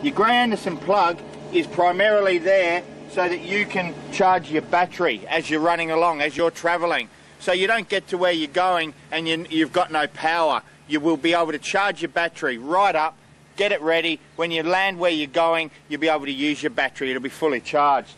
Your Grey Anderson plug is primarily there so that you can charge your battery as you're running along, as you're travelling. So you don't get to where you're going and you, you've got no power. You will be able to charge your battery right up, get it ready. When you land where you're going, you'll be able to use your battery. It'll be fully charged.